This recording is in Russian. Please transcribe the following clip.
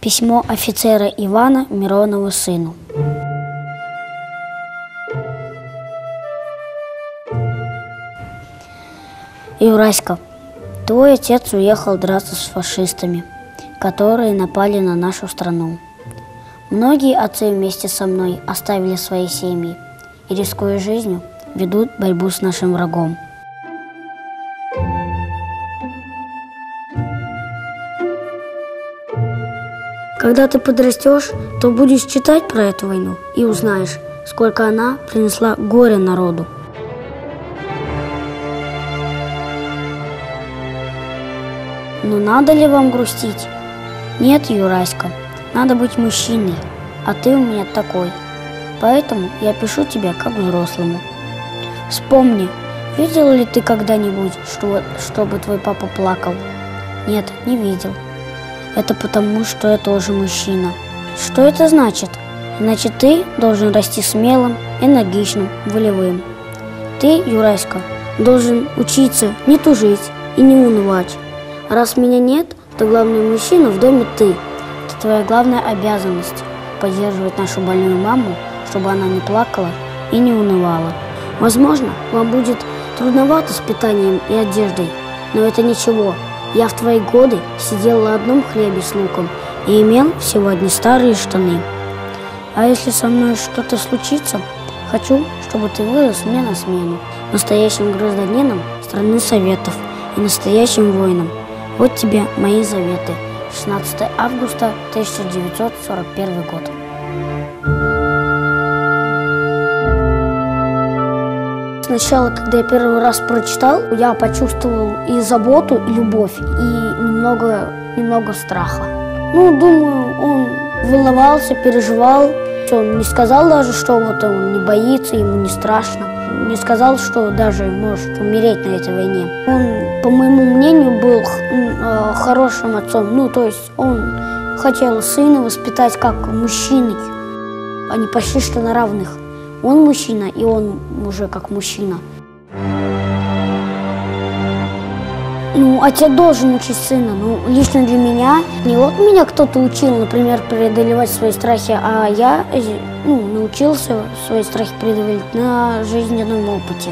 Письмо офицера Ивана Миронову сыну. Юраська, твой отец уехал драться с фашистами, которые напали на нашу страну. Многие отцы вместе со мной оставили свои семьи и, рискуя жизнью, ведут борьбу с нашим врагом. Когда ты подрастешь, то будешь читать про эту войну и узнаешь, сколько она принесла горя народу. Но надо ли вам грустить? Нет, Юраська, надо быть мужчиной, а ты у меня такой. Поэтому я пишу тебе как взрослому. Вспомни, видел ли ты когда-нибудь, что, чтобы твой папа плакал? Нет, не видел. Это потому, что я тоже мужчина. Что это значит? Значит, ты должен расти смелым, энергичным, волевым. Ты, Юраська, должен учиться не тужить и не унывать. Раз меня нет, то главный мужчина в доме ты. Это твоя главная обязанность – поддерживать нашу больную маму, чтобы она не плакала и не унывала. Возможно, вам будет трудновато с питанием и одеждой, но это ничего. Я в твои годы сидел на одном хлебе с луком и имел всего одни старые штаны. А если со мной что-то случится, хочу, чтобы ты вырос мне на смену, настоящим гражданином страны Советов и настоящим воином. Вот тебе мои заветы. 16 августа 1941 год. Сначала, когда я первый раз прочитал, я почувствовал и заботу, и любовь, и немного, немного страха. Ну, думаю, он волновался, переживал. Он не сказал даже, что вот он не боится, ему не страшно. Не сказал, что даже может умереть на этой войне. Он, по моему мнению, был э, хорошим отцом. Ну, то есть он хотел сына воспитать как мужчиной, а не почти что на равных. Он мужчина, и он уже как мужчина. Ну, а отец должен учить сына. Ну, лично для меня, не вот меня кто-то учил, например, преодолевать свои страхи, а я э, ну, научился свои страхи преодолевать на жизненном опыте.